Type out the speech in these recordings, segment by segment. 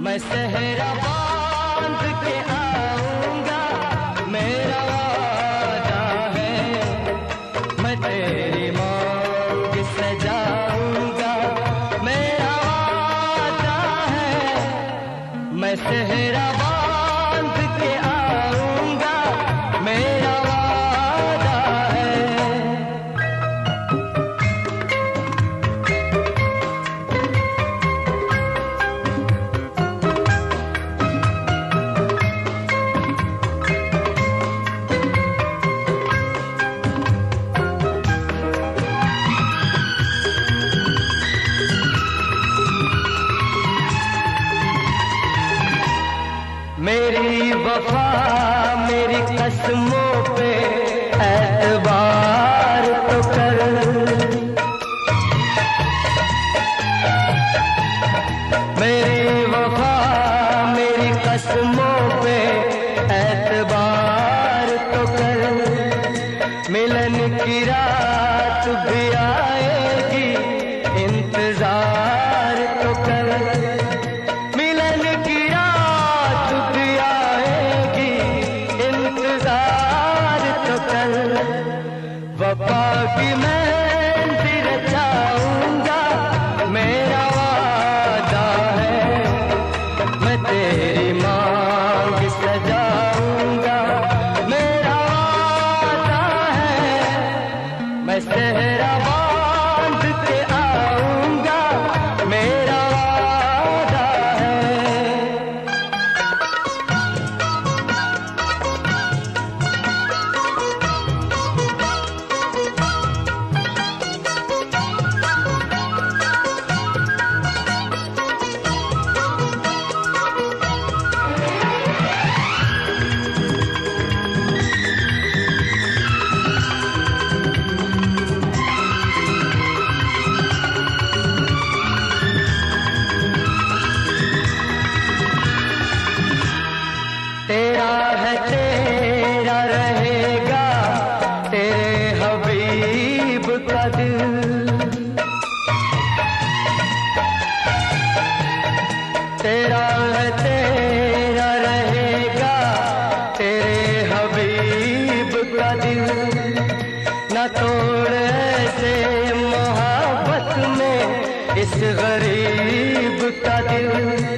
मैं सहरा बाँध के आऊँगा। मेरा वादा है। मैं तेरी मांग सजाऊँगा मेरा वादा है। मैं सहरा मिलन की रात भी आएगी, इंतज़ार तो कर। मिलन की रात भी आएगी, इंतज़ार तो कर। वफा की तेरा है, तेरा रहेगा। तेरे हबीब का दिल न तोड़ ऐसे मोहब्बत में इस गरीब का दिल।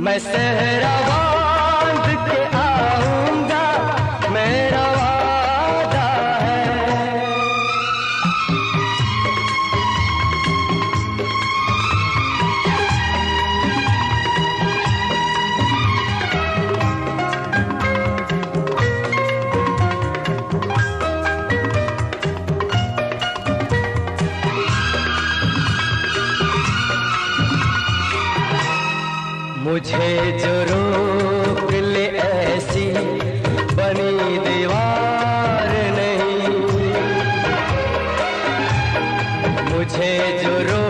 मैं सहरा मुझे जो रोक ले ऐसी बनी दीवार नहीं। मुझे जो रोक